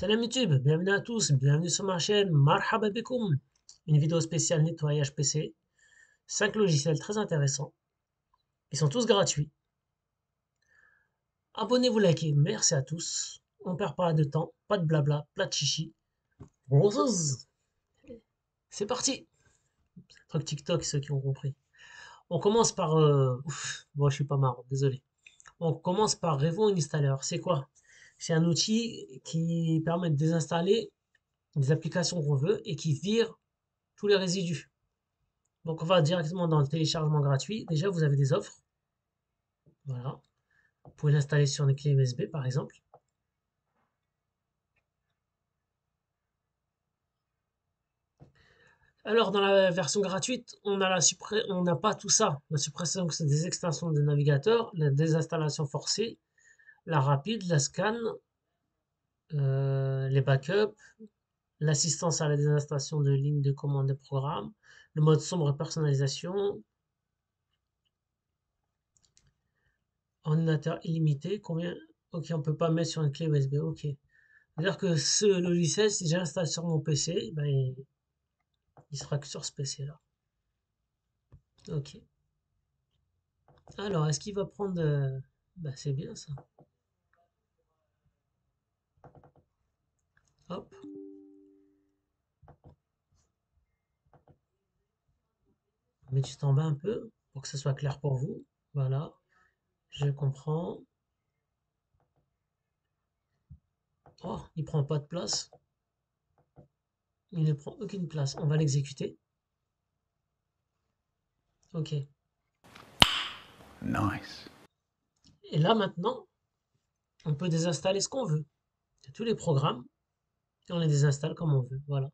Salam YouTube, bienvenue à tous, bienvenue sur ma chaîne Marhaba. Une vidéo spéciale nettoyage PC. 5 logiciels très intéressants. Ils sont tous gratuits. Abonnez-vous, likez, merci à tous. On perd pas de temps, pas de blabla, pas de chichi. C'est parti Truc TikTok, ceux qui ont compris. On commence par... Euh... bon, je suis pas marrant, désolé. On commence par Revo Installer. C'est quoi? C'est un outil qui permet de désinstaller des applications qu'on veut et qui vire tous les résidus. Donc on va directement dans le téléchargement gratuit. Déjà, vous avez des offres. Voilà. Vous pouvez l'installer sur une clé USB par exemple. Alors, dans la version gratuite, on n'a pas tout ça. La suppression des extensions de navigateur, la désinstallation forcée, la rapide, la scan, euh, les backups, l'assistance à la désinstallation de lignes de commande de programme, le mode sombre personnalisation, ordinateur illimité, combien Ok, on peut pas mettre sur une clé USB, ok. C'est-à-dire que ce logiciel, si j'installe sur mon PC, ben, il, sera que sur ce PC-là. Ok. Alors, est-ce qu'il va prendre... Euh, ben, c'est bien ça. Hop. On met juste en bas un peu pour que ce soit clair pour vous. Voilà. Je comprends. Oh, il prend pas de place. Il ne prend aucune place. On va l'exécuter. Ok. Nice. Et là maintenant, on peut désinstaller ce qu'on veut. Tous les programmes on les désinstalle comme on veut. Voilà.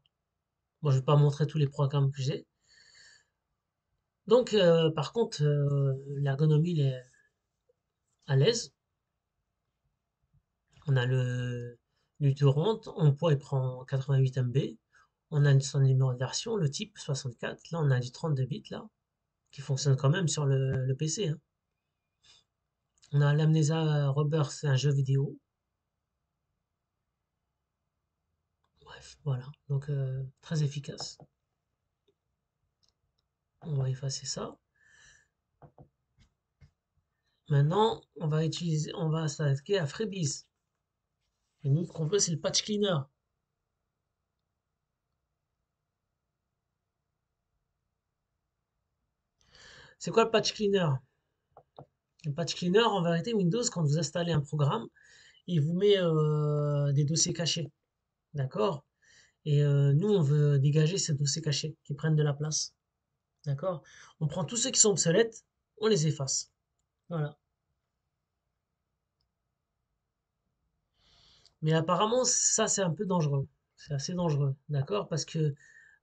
Bon, je vais pas montrer tous les programmes que j'ai. Donc, euh, par contre, euh, l'ergonomie est à l'aise. On a le l'utorrent, en poids il prend 88 MB. On a son numéro de version, le type 64. Là, on a du 32 bits là, qui fonctionne quand même sur le, PC. Hein. On a l'Amnesia Rebirth, c'est un jeu vidéo. Voilà, donc euh, très efficace. On va effacer ça. Maintenant, on va utiliser, on va s'attaquer à Freebies. Et nous, ce qu'on veut, c'est le patch cleaner. C'est quoi le patch cleaner? Le patch cleaner, en vérité, Windows, quand vous installez un programme, il vous met euh, des dossiers cachés. D'accord? Et euh, nous, on veut dégager ces dossiers cachés qui prennent de la place. D'accord? On prend tous ceux qui sont obsolètes, on les efface. Voilà. Mais apparemment, ça, c'est un peu dangereux. C'est assez dangereux. D'accord? Parce que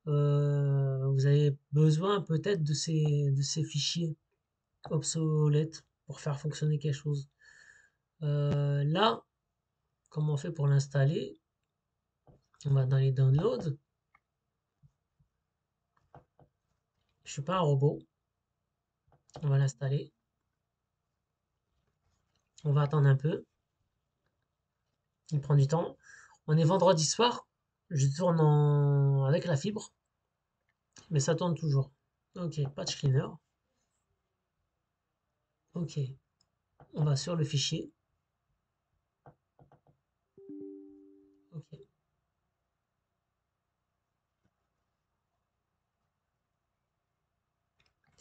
euh, vous avez besoin peut-être de ces, fichiers obsolètes pour faire fonctionner quelque chose. Euh, là, comment on fait pour l'installer? On va dans les downloads. Je suis pas un robot. On va l'installer. On va attendre un peu. Il prend du temps. On est vendredi soir. Je tourne avec la fibre. Mais ça tourne toujours. Ok, patch cleaner. Ok. On va sur le fichier.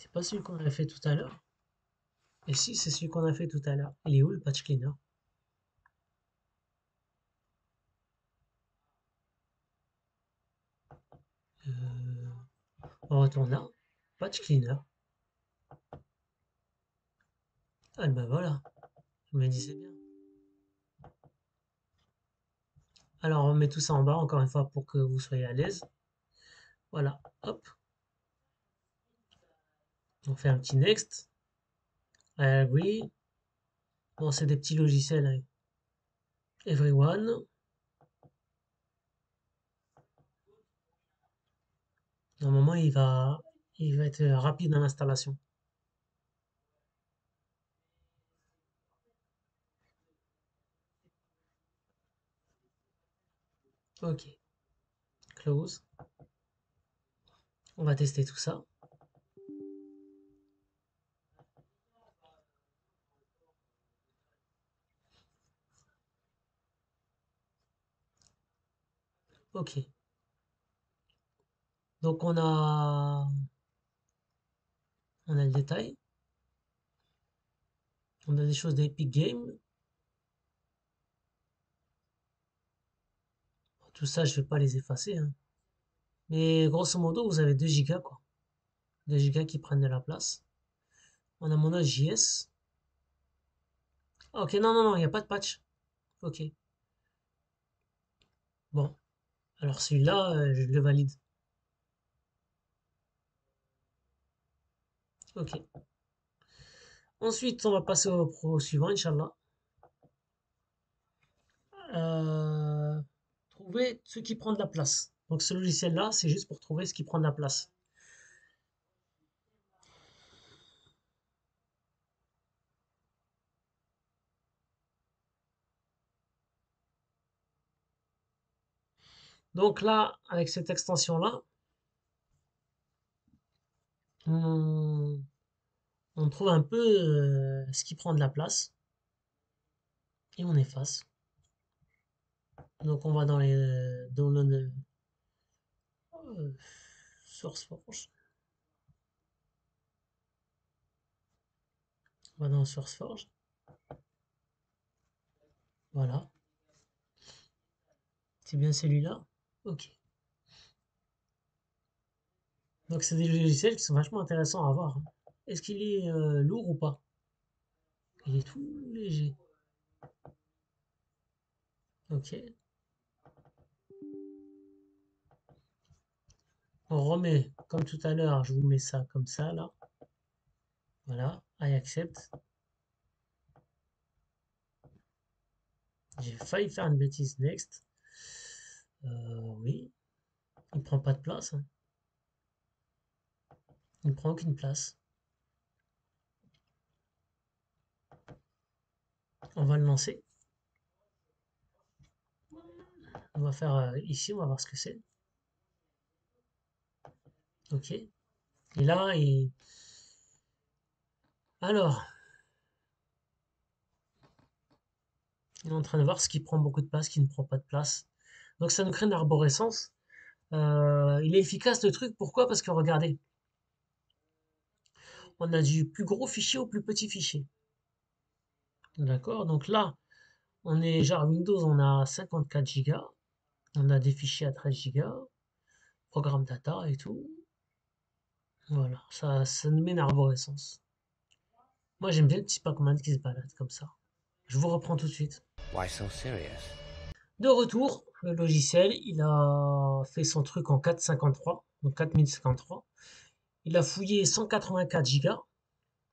C'est pas celui qu'on a fait tout à l'heure. Et si, c'est celui qu'on a fait tout à l'heure. Il est où le patch cleaner? Euh, On retourne là. Patch cleaner. Ah ben voilà. Je me disais bien. Alors on met tout ça en bas encore une fois pour que vous soyez à l'aise. Voilà, hop. On fait un petit next. agree. Bon, c'est des petits logiciels. Hein. Everyone. Normalement, il va, il va être rapide dans l'installation. Ok. Close. On va tester tout ça. Ok. Donc on a on a le détail. On a des choses d'Epic Games. Tout ça, je vais pas les effacer. hein. Mais grosso modo, vous avez 2 gigas quoi. 2 gigas qui prennent de la place. On a mon JS. Ok, non, non, non, il n'y a pas de patch. Ok. Bon. Alors celui-là, euh, je le valide. Ok. Ensuite, on va passer au pro suivant, Inch'Allah. Euh, trouver ce qui prend de la place. Donc ce logiciel-là, c'est juste pour trouver ce qui prend de la place. Donc là, avec cette extension-là, on, on trouve un peu euh, ce qui prend de la place et on efface. Donc on va dans les dans le euh, SourceForge. On va dans SourceForge. Voilà. C'est bien celui-là. Ok. Donc c'est des logiciels qui sont vachement intéressants à voir. hein. Est-ce qu'il est euh, lourd ou pas? Il est tout léger. Ok. On remet, comme tout à l'heure, je vous mets ça comme ça, là. Voilà, I accept. J'ai failli faire une bêtise, next. Euh, oui, il prend pas de place. hein. Il prend aucune place. On va le lancer. On va faire euh, ici, on va voir ce que c'est. Ok. Et là, il... Alors, il est en train de voir ce qui prend beaucoup de place, ce qui ne prend pas de place. Donc ça nous crée une arborescence. Euh, il est efficace le truc, pourquoi? Parce que regardez, on a du plus gros fichier au plus petit fichier. D'accord? Donc là, on est genre Windows, on a 54 Go. On a des fichiers à 13 Go. Programme data et tout. Voilà, ça, ça nous met une arborescence. Moi, j'aime bien le petit Pac-Man qui se balade comme ça. Je vous reprends tout de suite. Why so serious? De retour, le logiciel, il a fait son truc en 453, donc 4053. Il a fouillé 184 gigas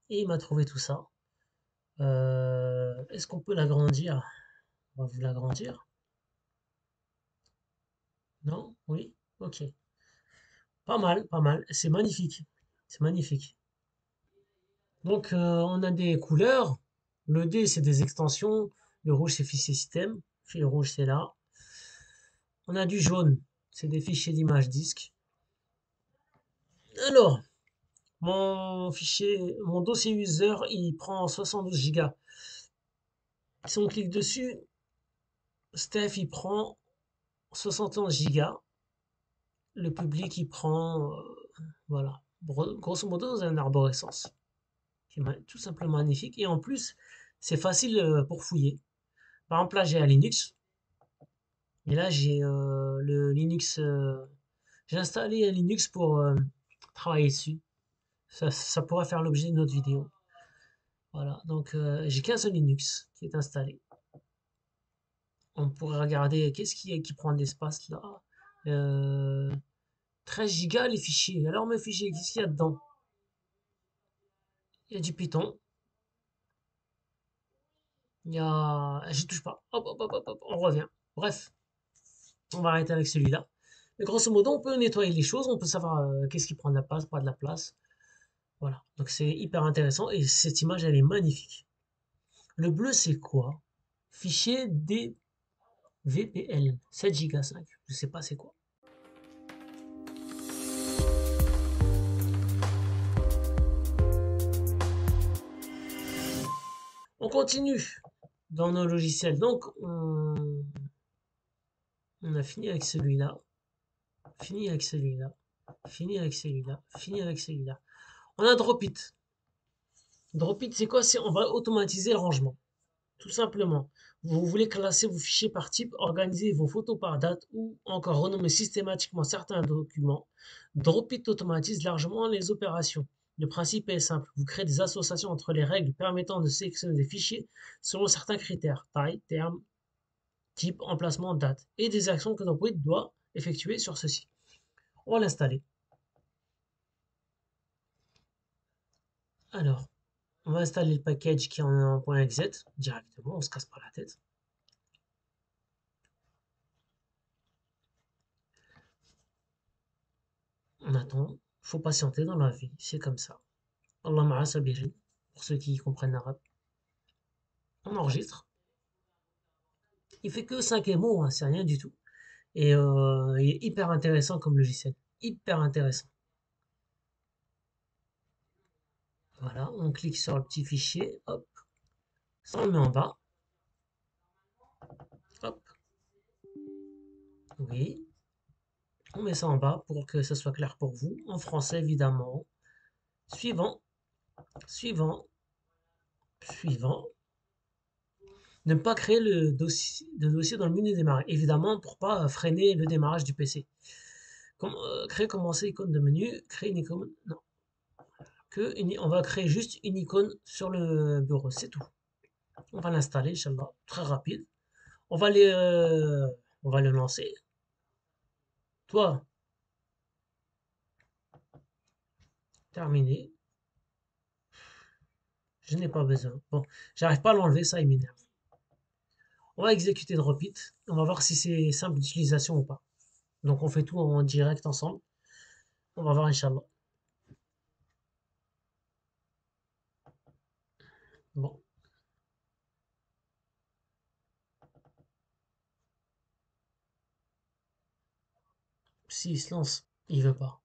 et il m'a trouvé tout ça. Euh, Est-ce qu'on peut l'agrandir? On va vous l'agrandir. Non? Oui? Ok. Pas mal, pas mal. C'est magnifique. C'est magnifique. Donc, euh, on a des couleurs. Le D, c'est des extensions. Le rouge, c'est fichier système. Fil rouge, c'est là. On a du jaune. C'est des fichiers d'image disque. Alors, mon fichier, mon dossier user, il prend 72 Go. Si on clique dessus, Steph, il prend 71 Go. Le public, il prend, euh, voilà. Gros- Grosso modo, avez une arborescence tout simplement magnifique. Et en plus, c'est facile euh, pour fouiller. Par exemple, là, j'ai un Linux. Et là, j'ai euh, le Linux. euh, j'ai installé un Linux pour euh, travailler dessus. Ça, ça pourrait faire l'objet d'une autre vidéo. Voilà, donc j'ai qu'un seul Linux qui est installé. On pourrait regarder qu'est-ce qui, qui prend de l'espace là. Euh, 13 gigas les fichiers. Alors mes fichiers, qu'est-ce qu'il y a dedans? Il y a du Python. Il y a... J'y touche pas. Hop, hop, hop, hop, on revient. Bref, on va arrêter avec celui-là. Mais grosso modo, on peut nettoyer les choses, on peut savoir euh, qu'est-ce qui prend de la place, pas de la place. Voilà, donc c'est hyper intéressant et cette image, elle est magnifique. Le bleu, c'est quoi? Fichier des VPL, 7 Go 5. Je sais pas c'est quoi. On continue dans nos logiciels. Donc, on, on a fini avec celui-là. Fini avec celui-là. Fini avec celui-là. Fini avec celui-là. On a Dropit. Dropit, c'est quoi? C'est on va automatiser le rangement. Tout simplement. Vous voulez classer vos fichiers par type, organiser vos photos par date ou encore renommer systématiquement certains documents. Dropit automatise largement les opérations. Le principe est simple. Vous créez des associations entre les règles permettant de sélectionner des fichiers selon certains critères, taille, terme, type, emplacement, date, et des actions que Dropit doit effectuer sur ceci. On va l'installer. Alors, on va installer le package qui est en .exe directement, on se casse pas la tête. On attend, faut patienter dans la vie, c'est comme ça. Allah ma'a pour ceux qui comprennent l'arabe. On enregistre. Il fait que 5 mots, hein, c'est rien du tout. Et euh, il est hyper intéressant comme logiciel. Hyper intéressant. Voilà, on clique sur le petit fichier, hop, ça on le met en bas. Hop. Oui. On met ça en bas pour que ce soit clair pour vous. En français, évidemment. Suivant. Suivant. Suivant. Ne pas créer le dossier, dossier dans le menu démarrer. Évidemment, pour pas freiner le démarrage du PC. Euh, créer, commencer, icône de menu. Créer une icône. Non que on va créer juste une icône sur le bureau, c'est tout. On va l'installer, Inch'Allah, très rapide. On va, euh, on va le lancer. Toi, terminé. Je n'ai pas besoin. Bon, j'arrive pas à l'enlever, ça il. On va exécuter Dropit. On va voir si c'est simple d'utilisation ou pas. Donc on fait tout en direct ensemble. On va voir, Inch'Allah. Bon. S'il se lance, il veut pas.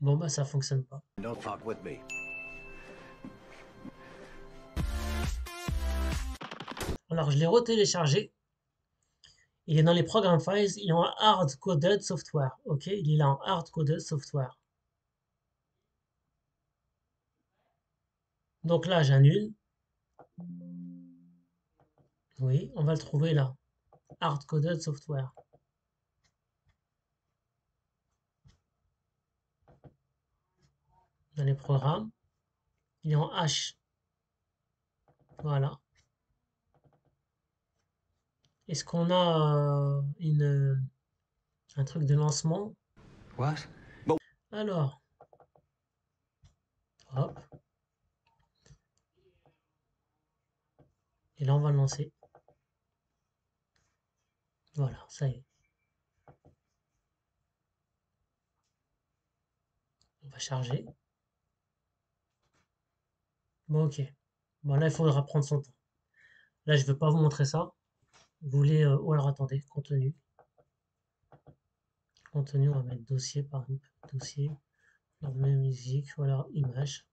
Bon bah ça fonctionne pas. Alors je l'ai retéléchargé. Il est dans les programmes files, il est en hard coded software. Ok, il est là en hard coded software. Donc là j'annule. Oui, on va le trouver là. Hard-coded software. Dans les programmes, il est en H. Voilà. Est-ce qu'on a euh, une, un truc de lancement? What? Bon. Alors, hop. Et là, on va le lancer. Voilà, ça y est. On va charger. Bon, ok. Bon, là, il faudra prendre son temps. Là, je ne veux pas vous montrer ça. Voulez... Euh, ou alors, attendez, contenu. Contenu, on va mettre dossier, par exemple. Dossier. Même musique, ou alors image.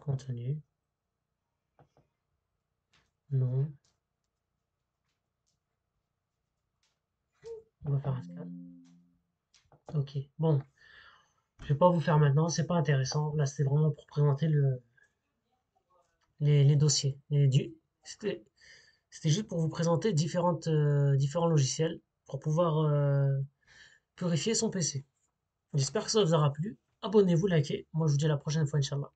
Contenu. Non. On va faire un scan. Ok, bon. Je vais pas vous faire maintenant, c'est pas intéressant. Là, c'était vraiment pour présenter le, les, dossiers. C'était juste pour vous présenter euh, différents logiciels pour pouvoir euh, purifier son PC. J'espère que ça vous aura plu. Abonnez-vous, likez. Moi, je vous dis à la prochaine fois, Inch'Allah.